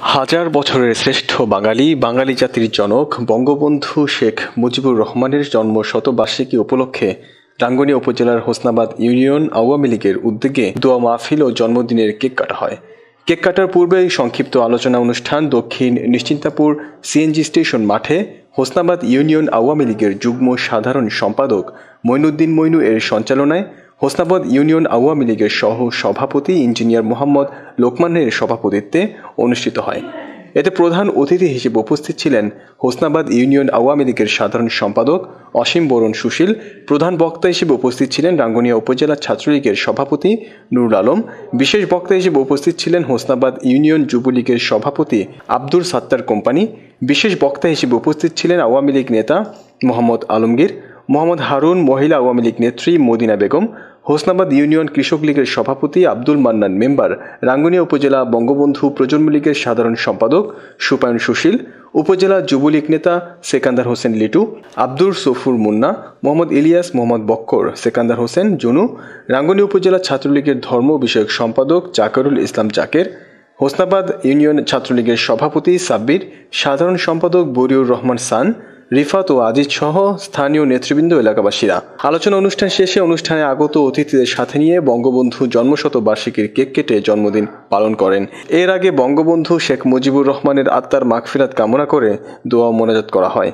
হাজার বছরের শ্রেষ্ঠ বাঙালি বাঙালি জাতির জনক বঙ্গবন্ধু শেখ মুজিবুর রহমানের জন্ম শতবার্ষিকী উপলক্ষে রাঙ্গুনিয়া উপজেলার হোসনাবাদ ইউনিয়ন আওয়ামী লীগের উদ্যোগে দোয়া মাহফিল ও জন্মদিনের কেক কাটা হয়। কেক কাটার পূর্বে সংক্ষিপ্ত আলোচনা অনুষ্ঠান দক্ষিণ নিশ্চিন্তাপুর সিএনজি স্টেশন মাঠে হোসনাবাদ ইউনিয়ন আওয়ামী লীগের যুগ্ম সাধারণ সম্পাদক মইনুদ্দিন মইনু এর সঞ্চালনায় হোসনাবাদ ইউনিয়ন আওয়ামী লীগের সহ সভাপতি ইঞ্জিনিয়ার মোহাম্মদ লোকমানের সভাপতিত্বে অনুষ্ঠিত হয়। এতে প্রধান অতিথি হিসেবে উপস্থিত ছিলেন হোসনাবাদ ইউনিয়ন আওয়ামী লীগের সাধারণ সম্পাদক অসীম বরণ সুশীল, প্রধান বক্তা হিসেবে উপস্থিত ছিলেন রাঙ্গুনিয়া উপজেলা ছাত্রলীগের সভাপতি নুরুল আলম, বিশেষ বক্তা হিসেবে উপস্থিত ছিলেন হোসনাবাদ ইউনিয়ন যুবলীগের সভাপতি আব্দুল সাত্তার কোম্পানি, বিশেষ বক্তা হিসেবে উপস্থিত ছিলেন আওয়ামী লীগ নেতা মোহাম্মদ আলমগীর মোহাম্মদ হারুন, মহিলা আওয়ামী লীগ নেত্রী মদিনা বেগম, হোসনাবাদ ইউনিয়ন কৃষক লীগের সভাপতি আব্দুল মান্নান মেম্বার, রাঙ্গুনিয়া উপজেলা বঙ্গবন্ধু প্রজন্ম লীগের সাধারণ সম্পাদক সুপায়ন সুশীল, উপজেলা যুবলীগ নেতা সেকান্দার হোসেন লিটু, আব্দুর সফুর মুন্না, মোহাম্মদ ইলিয়াস মোহাম্মদ বক্কর, সেকান্দার হোসেন জুনু, রাঙ্গুনিয়া উপজেলা ছাত্রলীগের ধর্ম বিষয়ক সম্পাদক জাকারুল ইসলাম জাকের, হোসনাবাদ ইউনিয়ন ছাত্রলীগের সভাপতি সাব্বির, সাধারণ সম্পাদক বরিউর রহমান সান রিফাত ও আজিজ সহ স্থানীয় নেতৃবৃন্দ এলাকাবাসীরা। আলোচনা অনুষ্ঠান শেষে অনুষ্ঠানে আগত অতিথিদের সাথে নিয়ে বঙ্গবন্ধু জন্মশত বার্ষিকীর কেক কেটে জন্মদিন পালন করেন। এর আগে বঙ্গবন্ধু শেখ মুজিবুর রহমানের আত্মার মাগফিরাত কামনা করে দোয়া মোনাজাত করা হয়।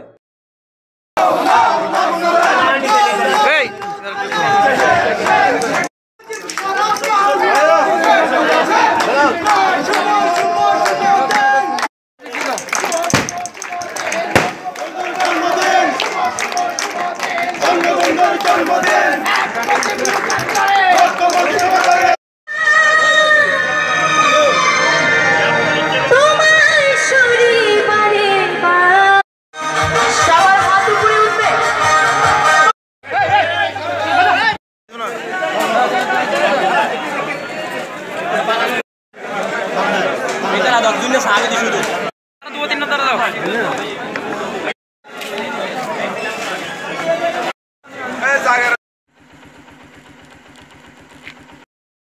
শরীরের পা- সবার হাত উপরে উঠবে এটা না সাহায্য শুরু